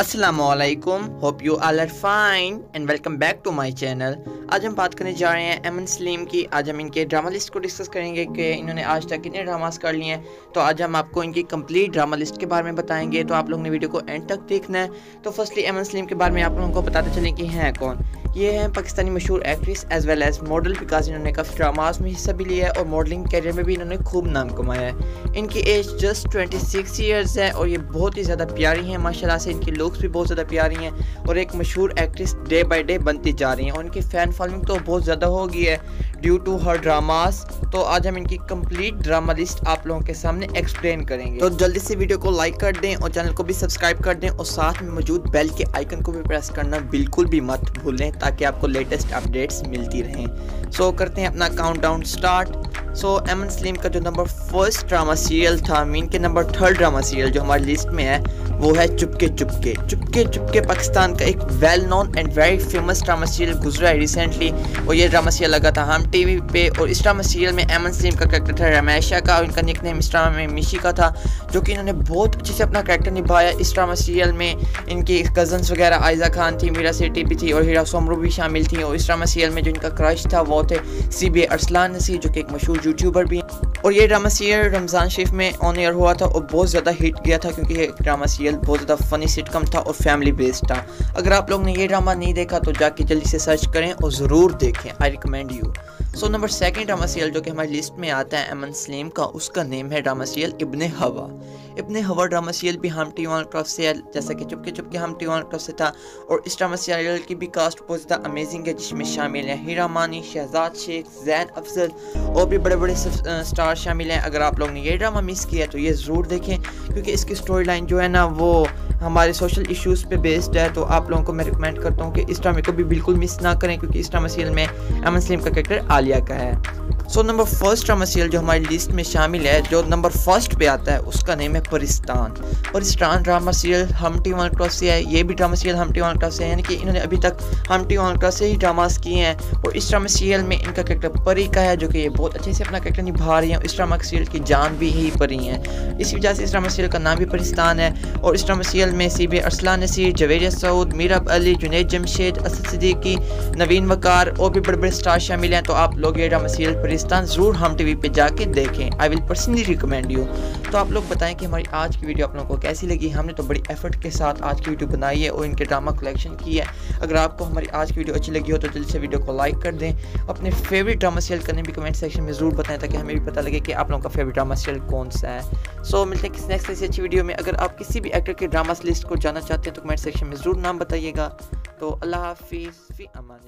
असलकुम hope you all are fine and welcome back to my channel आज हम बात करने जा रहे हैं एमन सलीम की। आज हम इनके ड्रामा लिस्ट को डिस्कस करेंगे कि इन्होंने आज तक कितने ड्रामास कर लिए हैं। तो आज हम आपको इनकी कंप्लीट ड्रामा लिस्ट के बारे में बताएँगे। तो आप लोगों ने वीडियो को एंड तक देखना है। तो फर्स्टली एमन सलीम के बारे में आप लोगों को बताते चलें कि हैं कौन। ये हैं पाकिस्तानी मशहूर actress as well as model because इन्होंने काफ़ी ड्रामाज में हिस्सा भी लिया है और मॉडलिंग करियर में भी इन्होंने खूब नाम कमाया है। इनकी age just twenty six years है और ये बहुत ही ज़्यादा प्यारी हैं, माशाल्लाह से इनकी लुक्स भी बहुत ज़्यादा प्यारी हैं और एक मशहूर एक्ट्रेस डे बाई डे बनती जा रही हैं और इनकी फ़ैन फॉलोइंग तो बहुत ज़्यादा हो गई है ड्यू टू हर ड्रामास तो आज हम इनकी कंप्लीट ड्रामा लिस्ट आप लोगों के सामने एक्सप्लेन करेंगे। तो जल्दी से वीडियो को लाइक कर दें और चैनल को भी सब्सक्राइब कर दें और साथ में मौजूद बेल के आइकन को भी प्रेस करना बिल्कुल भी मत भूलें ताकि आपको लेटेस्ट अपडेट्स मिलती रहें। सो करते हैं अपना काउंट स्टार्ट सो एमन सलीम का जो नंबर फ़र्स्ट ड्रामा सीरियल था मीन के नंबर थर्ड ड्रामा सीरियल जो हमारी लिस्ट में है, वो है चुपके चुपके। चुपके चुपके पाकिस्तान का एक well known and very famous drama serial गुजरा है रिसेंटली और ये ड्रामा सीरियल लगा था हम टीवी पे और इस ड्रामा सीरियल में एमन सलीम का करेक्टर था रमेशा का, और इनका निक नेम इस ड्रामा में मिशी का था, जो कि इन्होंने बहुत अच्छे से अपना करेक्टर निभाया इस ड्रामा सीरियल में। इनकी कजन्स वगैरह आयजा खान थी, मीरा सेठी भी थी, और हीरा सोमरू भी शामिल थी। और इस ड्रामा सीरियल में जो इनका क्रश था, वो थे सी बी अरसलान नसी जो कि एक मशहूर यूट्यूबर भी हैं। और ये ड्रामा सीरियल रमज़ान शरीफ में ऑन एयर हुआ था और बहुत ज़्यादा हिट गया था क्योंकि ये ड्रामा सीरियल बहुत ज़्यादा फ़नी सिटकम था और फैमिली बेस्ड था। अगर आप लोग ने ये ड्रामा नहीं देखा तो जाके जल्दी से सर्च करें और ज़रूर देखें। I recommend you so number second drama serial जो कि हमारी लिस्ट में आता है अमन सलीम का, उसका नेम है ड्रामा सीरियल इब्न हवा इब्न हवा ड्रामा सीरियल भी हम टी वन तरफ़ से, जैसा कि चुपके चुपके हम टी वन तरफ़ से था, और इस ड्रामा सीरियल की भी कास्ट बहुत ज़्यादा अमेजिंग है, जिसमें शामिल हैं हीरा मानी शहजाद शेख जैन अफजल और भी बड़े बड़े स्टार शामिल हैं। अगर आप लोग ने ये ड्रामा मिस किया तो ये ज़रूर देखें, क्योंकि इसकी स्टोरी लाइन जो है ना, वो हमारे सोशल इश्यूज़ पे बेस्ड है तो आप लोगों को मैं रिकमेंड करता हूँ कि इस ड्रामे को भी बिल्कुल मिस ना करें, क्योंकि इस ड्रामा सीरियल में अमन सलीम का कैरेक्टर आलिया का है। So number first drama serial जो हमारी लिस्ट में शामिल है, जो नंबर फ़र्स्ट पे आता है, उसका नेम है Paristan Paristan drama serial Hum T one cross से है. ये भी drama serial Hum T one cross से है, यानी कि इन्होंने अभी तक हम टी वन क्रॉस से ही ड्रामास किए हैं। और इस ड्रामा सीरियल में इनका करेक्टर परी का है, जो कि ये बहुत अच्छे से अपना करेक्टर निभा रही हैं इस ड्रामा सीरियल की जान भी ही परी हैं। इसी वजह से इस ड्रामा सीरियल का नाम भी परिस्तान है, और इस ड्रामा सीरियल में सी बी अरसलान नसीर जवेरिया सऊद मीरब अली जुनेद जमशेद असद सदीकी नवीन वकार और भी बड़े बड़े स्टार शामिल हैं। तो आप लोग ये ड्रामा सीरियल परिस्तान ज़रूर हम टीवी पे जाके देखें। I will personally recommend you तो आप लोग बताएँ कि हमारी आज की वीडियो आप लोगों को कैसी लगी। हमने तो बड़ी एफर्ट के साथ आज की वीडियो बनाई है और इनके ड्रामा कलेक्शन की है। अगर आपको हमारी आज की वीडियो अच्छी लगी हो तो जल्दी से वीडियो को लाइक कर दें। अपने फेवरेट ड्रामा सीरियल करने भी कमेंट सेक्शन में ज़रूर बताएँ ताकि हमें भी पता लगे कि आप लोगों का फेवरेट ड्रामा सीरियल कौन सा है। सो so, मिलते हैं किसी नेक्स्ट ऐसी अच्छी वीडियो में। अगर आप किसी भी एक्टर के ड्रामा लिस्ट को जानना चाहते हैं तो कमेंट सेक्शन में ज़रूर नाम बताइएगा। तो अल्लाह हाफिज़ फ़ी अमान